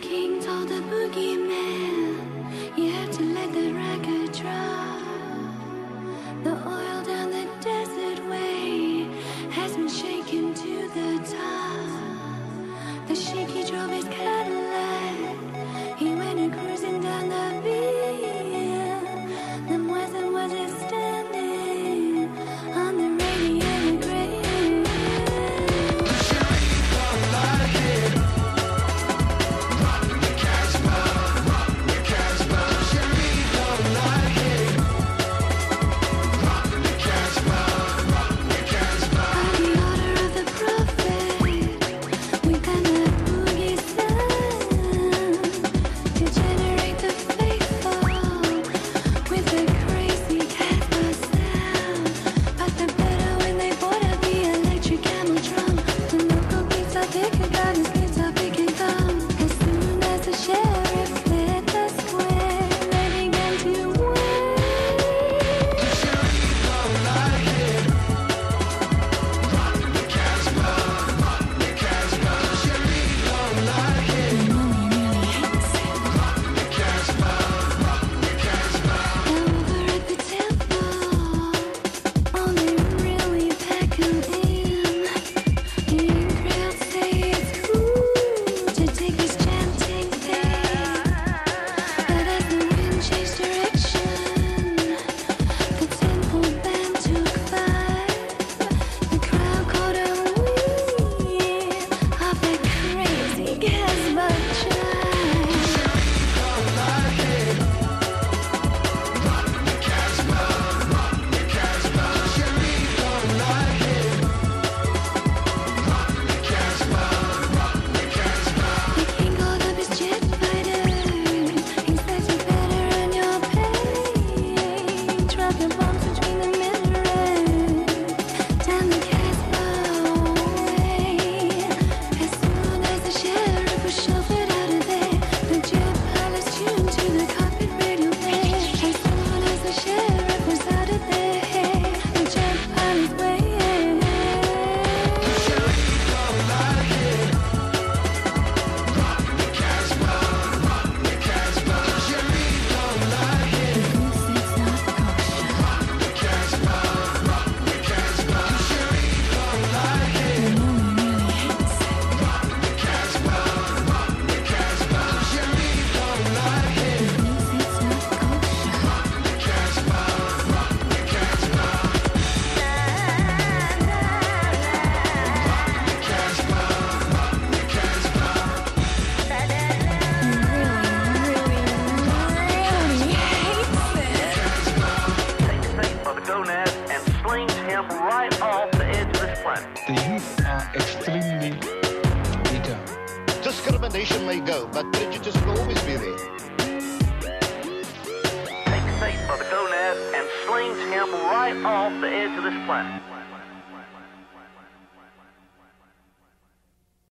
King told the boogeyman. they go, but prejudice will always be there. Take Satan by the gonads and slings him right off the edge of this planet.